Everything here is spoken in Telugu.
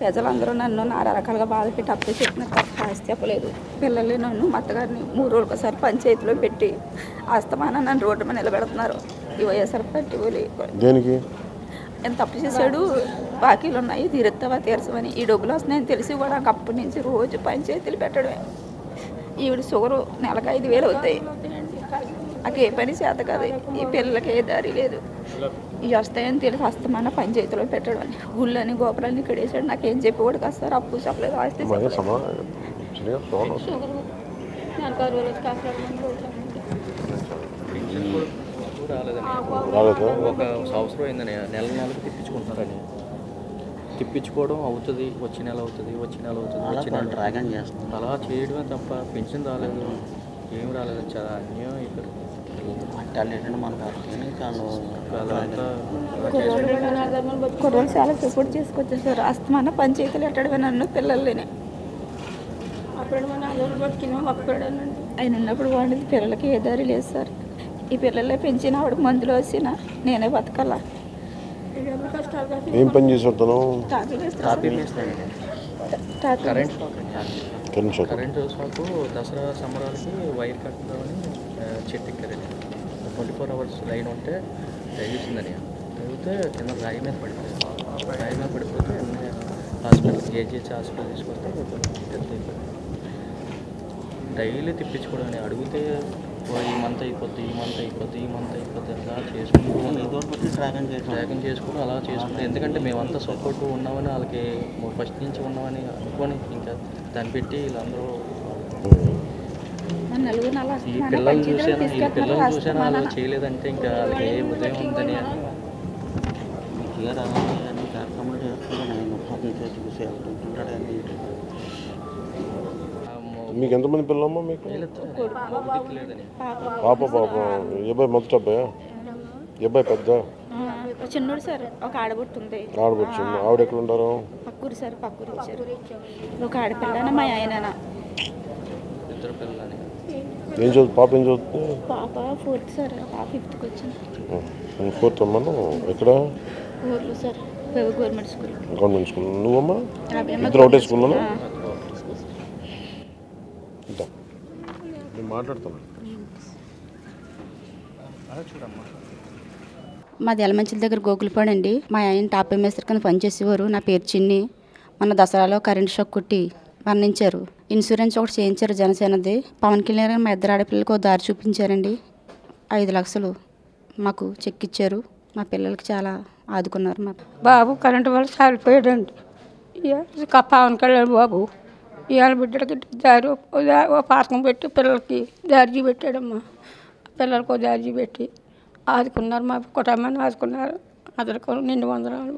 ప్రజలందరూ నన్ను నానా రకాలుగా బాధ పెట్టి అప్పు చెప్పిన తప్ప ఆస్తి చెప్పలేదు పిల్లల్ని నన్ను మా అత్తగారిని మూడు రోజులకు ఒకసారి పంచాయతీలో పెట్టి అస్తమానం నన్ను రోడ్డు మీద నిలబెడుతున్నారు. ఈ వైఎస్ఆర్ పార్టీ దేనికి? ఎంత తప్పు చేశాడు? బాకీలు ఉన్నాయి తీరుస్తావా తీర్చమని ఈ డబ్బులు వస్తున్నాయని తెలిసి కూడా నాకు అప్పటి నుంచి రోజు పంచాయతీలు పెట్టడమే. ఈవిడ షుగరు నెలకు ఐదు వేలు అవుతాయి. నాకు ఏ పని చేత కాదు. ఈ పిల్లలకి ఏ దారి లేదు. ఇవి వస్తాయని తెలిసి వస్తామన్న పంచాయతీలో పెట్టడం అని. గుళ్ళని గోపురాన్ని కడేసాడు నాకేం చెప్పేవాడు కాదు సార్. అప్పు చెప్పలేదు. ఆస్తి కూడా ఒక సంవత్సరం అయిందని నెల నెలకు తిప్పించుకుంటున్నారని. తిప్పించుకోవడం అవుతుంది. వచ్చే నెల అవుతుంది. వచ్చే నెల అవుతుంది. వచ్చే నెల డ్రాగన్ చేస్తాం అలా చేయడమే తప్ప పెన్షన్ రాలేదు. ఏం రాలేదు. చాలా అన్యాయం అయిపోయారు కుర్రోళ్ళు చాలా సపోర్ట్ చేసుకొచ్చారు సార్ అస్తమాన పంచాయతీలు ఎట్టడమే నన్ను పిల్లల్ని ఆయన ఉన్నప్పుడు వాడిది పిల్లలకి ఏ దారి లేదు సార్. ఈ పిల్లలే పెంచిన ఆవిడ మందులు వచ్చిన నేనే బతకాలా. ఏం పని చేసి current shock current shock. Current shock Dasara సంబరాలకి wire కట్టుదామని చెట్టు ఎక్కారండి. ట్వంటీ ఫోర్ అవర్స్ లైన్ ఉంటే తగిలిందని తగిలితే కింద రాయి మీద పడిపోయింది. రాయి మీద పడిపోతే హాస్పిటల్ జేజీహెచ్ హాస్పిటల్ తీసుకొస్తే డైలీ తిప్పించుకోవడం అడిగితే "ఓ, ఈ మంత్ అయిపోద్ది ఈ మంత్ అయిపోద్ది ఈ మంత్ అయిపోద్ది అలా చేసుకుంటూ చేయడం త్యాగం చేసుకుని అలా చేసుకుంటాం ఎందుకంటే మేమంతా సపోర్ట్ ఉన్నామని వాళ్ళకి ఫస్ట్ నుంచి ఉన్నామని అనుకొని ఇంకా దాన్ని పెట్టి వీళ్ళందరూ ఈ పిల్లలు చూసాను ఈ పిల్లలు చూసాను వాళ్ళు. చేయలేదంటే ఇంకా వాళ్ళకి ఏ ఉదయం ఉందని కార్యక్రమాలు చేస్తాను నేను పాపం చేసి వెళ్తుంటాడు మీకు ఎంతమంది పిల్లమ్మా మీకు? పాప పాప ఈ అబ్బాయి మొదటి అబ్బాయా? అబ్బాయి పెద్ద? చిన్నోడు సార్. ఒక ఆడబుట్టుంది ఆడవచ్చు ఆవిడ ఎక్కడ ఉంటారు? పక్కూరు సార్ పక్కూరు ఇచ్చారు. ఒక ఆడపిల్లన మా పిల్లలని. ఏం చదువు? పాప ఏం చదువుతుంది? పాప ఫోర్త్ సార్ పాప ఫిఫ్త్కి వచ్చింది. ఫోర్త్ అమ్మాను ఎక్కడ? ఊర్లో sir government school. Government school. నువ్వమ్మా? ఇద్దరు ఒకటే స్కూల్లోనా? ఇద్దా. నేను మాట్లాడుతాను చూడమ్మా మాది ఎలమంచిల దగ్గర గోకులపాడు అండి. మా ఆయన టాప్ మేస్త్రి కింద పనిచేసేవారు. నా పేరు చిన్ని. మన దసరాలో కరెంట్ షాక్ కొట్టి మరణించారు. ఇన్సూరెన్స్ ఒకటి చేయించారు జనసేనది. పవన్ కళ్యాణ్ గారు మా ఇద్దరు ఆడపిల్లలకు దారి చూపించారండి. ఐదు లక్షలు మాకు చెక్ ఇచ్చారు. మా పిల్లలకి చాలా ఆదుకున్నారు మా బాబు కరెంటు వల్ల సాలిపోయాడండి ఇక పవన్ కళ్యాణ్ బాబు. ఇవాళ బిడ్డలకి దారి ఓ దా- పెట్టి పిల్లలకి దారి పెట్టాడమ్మా పిల్లలకి ఓ పెట్టి ఆదుకున్నారు మా కుటుంబాన్ని ఆదుకున్నారు. అందరికీ నిండు వందనాలు